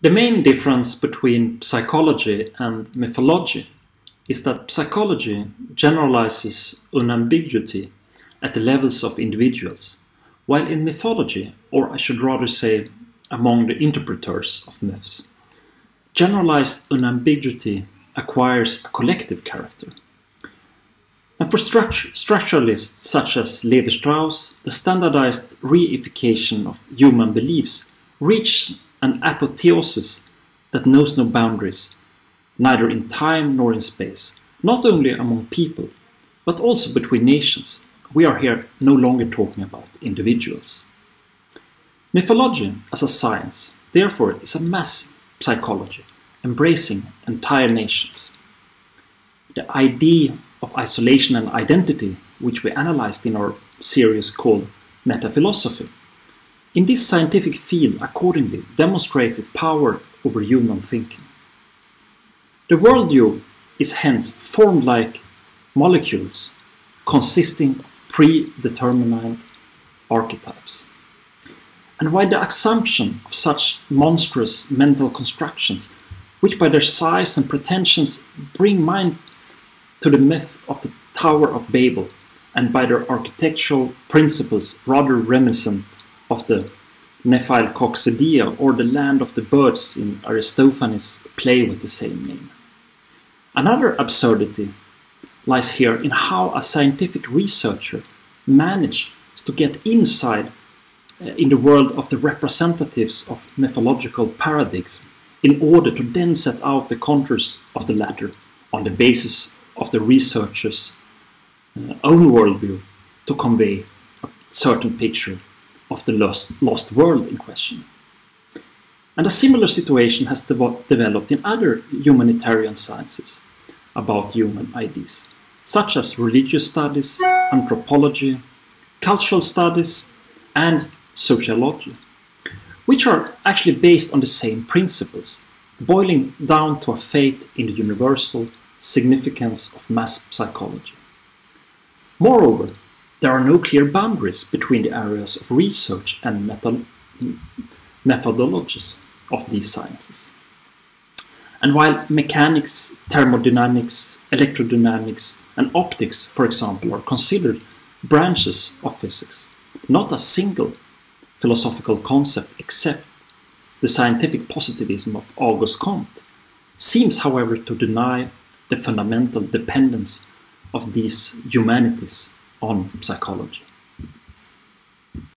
The main difference between psychology and mythology is that psychology generalizes unambiguity at the levels of individuals, while in mythology, or I should rather say among the interpreters of myths, generalized unambiguity acquires a collective character. And for structuralists such as Levi Strauss, the standardized reification of human beliefs reach an apotheosis that knows no boundaries, neither in time nor in space, not only among people, but also between nations. We are here no longer talking about individuals. Mythology as a science, therefore, is a mass psychology, embracing entire nations. The idea of isolation and identity, which we analyzed in our series called Metaphilosophy, in this scientific field accordingly demonstrates its power over human thinking. The worldview is hence formed like molecules consisting of predetermined archetypes. And while the assumption of such monstrous mental constructions, which by their size and pretensions bring mind to the myth of the Tower of Babel, and by their architectural principles rather reminiscent of the Nephelococcygia or the land of the birds in Aristophanes' play with the same name. Another absurdity lies here in how a scientific researcher managed to get inside uh, in the world of the representatives of mythological paradigms in order to then set out the contours of the latter on the basis of the researcher's uh, own worldview to convey a certain picture of the lost, lost world in question. And a similar situation has de developed in other humanitarian sciences about human ideas, such as religious studies, anthropology, cultural studies, and sociology, which are actually based on the same principles, boiling down to a faith in the universal significance of mass psychology. Moreover, there are no clear boundaries between the areas of research and methodologies of these sciences. And while mechanics, thermodynamics, electrodynamics, and optics, for example, are considered branches of physics, not a single philosophical concept except the scientific positivism of Auguste Comte, seems, however, to deny the fundamental dependence of these humanities on psychology.